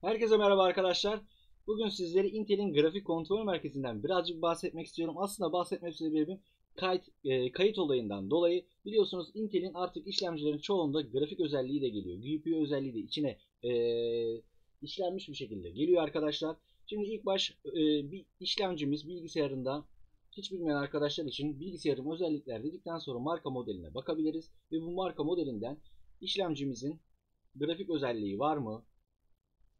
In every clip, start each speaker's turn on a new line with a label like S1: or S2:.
S1: Herkese merhaba arkadaşlar. Bugün sizlere Intel'in grafik kontrol merkezinden birazcık bahsetmek istiyorum. Aslında bahsetmek sebebim kayıt, e, kayıt olayından dolayı biliyorsunuz Intel'in artık işlemcilerin çoğunda grafik özelliği de geliyor. GPU özelliği de içine e, işlenmiş bir şekilde geliyor arkadaşlar. Şimdi ilk baş e, bir işlemcimiz bilgisayarında hiç bilmeyen arkadaşlar için bilgisayarın özellikler dedikten sonra marka modeline bakabiliriz. Ve bu marka modelinden işlemcimizin grafik özelliği var mı?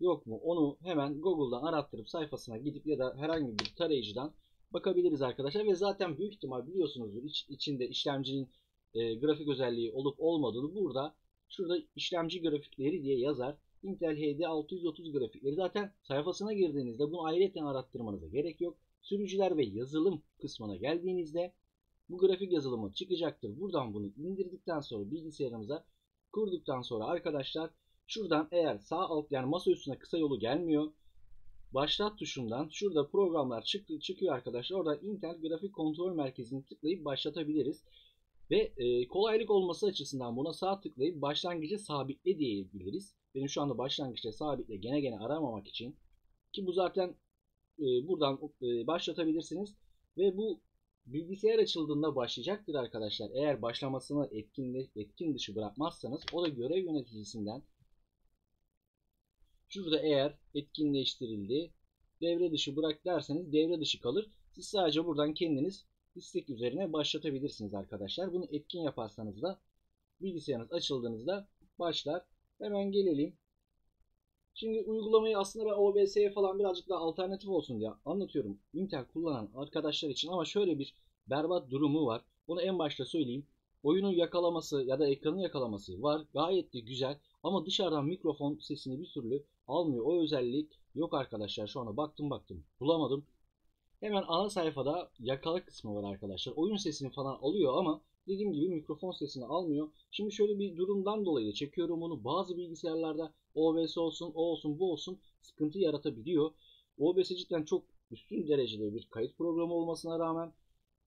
S1: Yok mu? Onu hemen Google'dan arattırıp sayfasına gidip ya da herhangi bir tarayıcıdan bakabiliriz arkadaşlar. Ve zaten büyük ihtimal biliyorsunuzdur iç, içinde işlemcinin e, grafik özelliği olup olmadığını burada şurada işlemci grafikleri diye yazar. Intel HD 630 grafikleri zaten sayfasına girdiğinizde bunu ayrıca arattırmanıza gerek yok. Sürücüler ve yazılım kısmına geldiğinizde bu grafik yazılımı çıkacaktır. Buradan bunu indirdikten sonra bilgisayarımıza kurduktan sonra arkadaşlar şuradan eğer sağ alt yani masa üstüne kısa yolu gelmiyor başlat tuşundan şurada programlar çıktı, çıkıyor arkadaşlar. Oradan Intel Grafik Kontrol Merkezi'ni tıklayıp başlatabiliriz. Ve e, kolaylık olması açısından buna sağ tıklayıp başlangıcı sabitle diyebiliriz. Benim şu anda başlangıçta sabitle gene gene aramamak için ki bu zaten e, buradan e, başlatabilirsiniz ve bu bilgisayar açıldığında başlayacaktır arkadaşlar. Eğer başlamasını etkin, etkin dışı bırakmazsanız o da görev yöneticisinden şurada eğer etkinleştirildi devre dışı bırak derseniz devre dışı kalır. Siz sadece buradan kendiniz istek üzerine başlatabilirsiniz arkadaşlar. Bunu etkin yaparsanız da bilgisayarınız açıldığınızda başlar. Hemen gelelim. Şimdi uygulamayı aslında ben OBS'ye falan birazcık daha alternatif olsun diye anlatıyorum. Intel kullanan arkadaşlar için ama şöyle bir berbat durumu var. Bunu en başta söyleyeyim. Oyunun yakalaması ya da ekranın yakalaması var. Gayet de güzel. Ama dışarıdan mikrofon sesini bir türlü almıyor. O özellik yok arkadaşlar. Şu anda baktım baktım. Bulamadım. Hemen ana sayfada yakala kısmı var arkadaşlar. Oyun sesini falan alıyor ama dediğim gibi mikrofon sesini almıyor. Şimdi şöyle bir durumdan dolayı çekiyorum bunu. Bazı bilgisayarlarda OBS olsun, o olsun, bu olsun sıkıntı yaratabiliyor. OBS cidden çok üstün derecede bir kayıt programı olmasına rağmen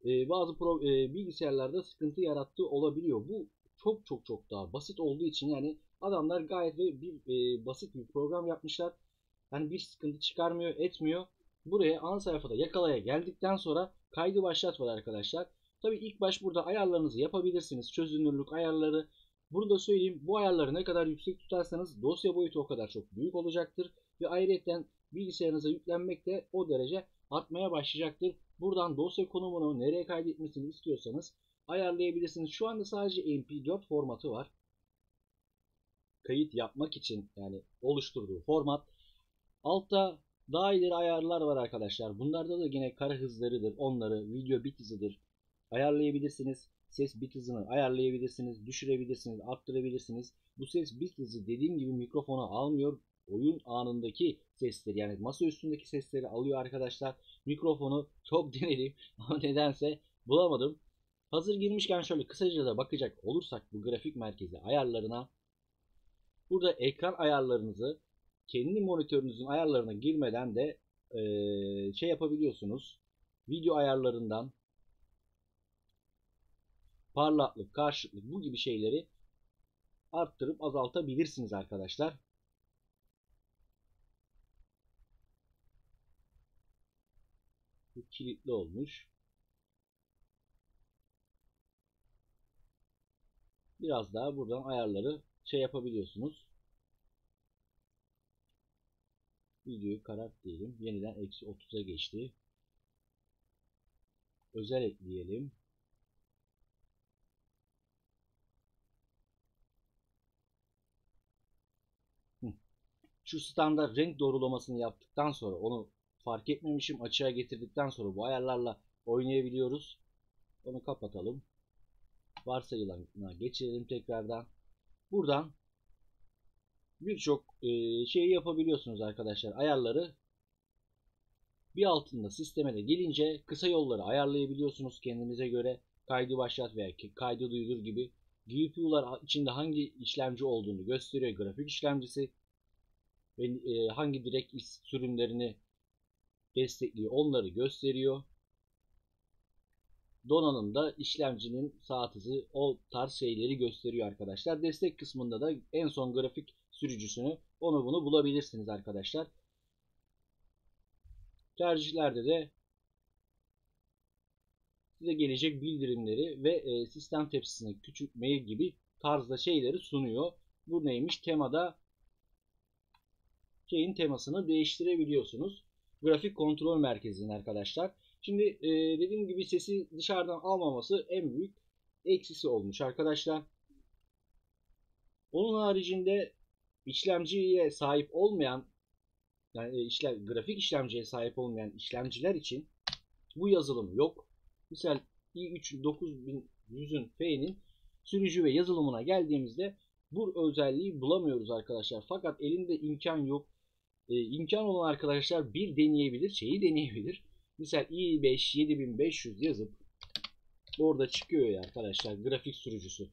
S1: e, bazı pro, e, bilgisayarlarda sıkıntı yarattığı olabiliyor. Bu çok çok çok daha basit olduğu için yani adamlar gayet bir e, basit bir program yapmışlar. Yani bir sıkıntı çıkarmıyor, etmiyor. Buraya ana sayfada yakalaya geldikten sonra kaydı başlat var arkadaşlar. Tabi ilk baş burada ayarlarınızı yapabilirsiniz. Çözünürlük ayarları. Bunu da söyleyeyim. Bu ayarları ne kadar yüksek tutarsanız dosya boyutu o kadar çok büyük olacaktır. Ve ayrıca bilgisayarınıza yüklenmek de o derece artmaya başlayacaktır. Buradan dosya konumunu nereye kaydetmesini istiyorsanız ayarlayabilirsiniz. Şu anda sadece MP4 formatı var. Kayıt yapmak için yani oluşturduğu format. Altta daha ileri ayarlar var arkadaşlar. Bunlarda da yine kara hızlarıdır. Onları video bit hızıdır. Ayarlayabilirsiniz. Ses bit hızını ayarlayabilirsiniz. Düşürebilirsiniz. Arttırabilirsiniz. Bu ses bit hızı dediğim gibi mikrofona almıyor. Oyun anındaki sesleri yani masa üstündeki sesleri alıyor arkadaşlar. Mikrofonu çok denedim ama nedense bulamadım. Hazır girmişken şöyle kısaca da bakacak olursak bu grafik merkezi ayarlarına. Burada ekran ayarlarınızı kendi monitörünüzün ayarlarına girmeden de e, şey yapabiliyorsunuz. Video ayarlarından parlaklık, karşılıklık bu gibi şeyleri arttırıp azaltabilirsiniz arkadaşlar. Bu kilitli olmuş. Biraz daha buradan ayarları şey yapabiliyorsunuz. Videoyu karart diyelim. Yeniden eksi 30'a geçti. Özel ekleyelim. Şu standart renk doğrulamasını yaptıktan sonra onu fark etmemişim açığa getirdikten sonra bu ayarlarla oynayabiliyoruz. Onu kapatalım. Varsayılana geçelim tekrardan. Buradan birçok e, şeyi yapabiliyorsunuz arkadaşlar. Ayarları bir altında sisteme de gelince kısa yolları ayarlayabiliyorsunuz kendinize göre. Kaydı başlat veya kaydı duydur gibi. GPU'lar içinde hangi işlemci olduğunu gösteriyor. Grafik işlemcisi ve e, hangi direkt sürümlerini destekliyor onları gösteriyor. Donanımda işlemcinin saat hızı o tarz şeyleri gösteriyor arkadaşlar. Destek kısmında da en son grafik sürücüsünü onu bunu bulabilirsiniz arkadaşlar. Tercihlerde de size gelecek bildirimleri ve e, sistem tepsisine küçültmeyi gibi tarzda şeyleri sunuyor. Bu neymiş? Temada şeyin temasını değiştirebiliyorsunuz. Grafik kontrol merkezinin arkadaşlar. Şimdi e, dediğim gibi sesi dışarıdan almaması en büyük eksisi olmuş arkadaşlar. Onun haricinde işlemciye sahip olmayan yani e, işlem, grafik işlemciye sahip olmayan işlemciler için bu yazılım yok. Misal i3 9100'ün F'nin sürücü ve yazılımına geldiğimizde bu özelliği bulamıyoruz arkadaşlar. Fakat elinde imkan yok. Ee, imkan olan arkadaşlar bir deneyebilir, şeyi deneyebilir. Misal i5 7500 yazıp orada çıkıyor ya arkadaşlar grafik sürücüsü.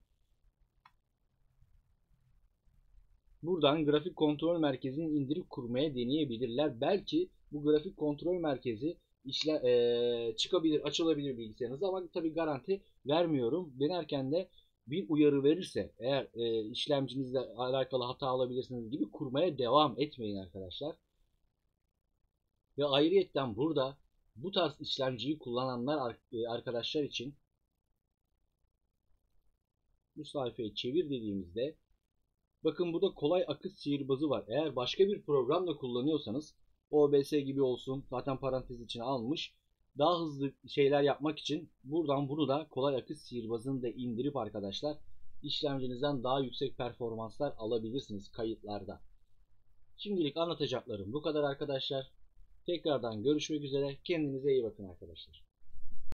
S1: Buradan grafik kontrol merkezini indirip kurmaya deneyebilirler. Belki bu grafik kontrol merkezi işle, e, çıkabilir, açılabilir bilgisayarınızda ama tabi garanti vermiyorum. Denerken de bir uyarı verirse eğer e, işlemcinizle alakalı hata alabilirsiniz gibi kurmaya devam etmeyin arkadaşlar. Ve ayrıyetten burada bu tarz işlemciyi kullananlar arkadaşlar için bu sayfayı çevir dediğimizde bakın burada kolay akış sihirbazı var. Eğer başka bir programla kullanıyorsanız OBS gibi olsun zaten parantez içine almış. Daha hızlı şeyler yapmak için buradan bunu da kolay akış sihirbazını da indirip arkadaşlar işlemcinizden daha yüksek performanslar alabilirsiniz kayıtlarda. Şimdilik anlatacaklarım bu kadar arkadaşlar. Tekrardan görüşmek üzere. Kendinize iyi bakın arkadaşlar.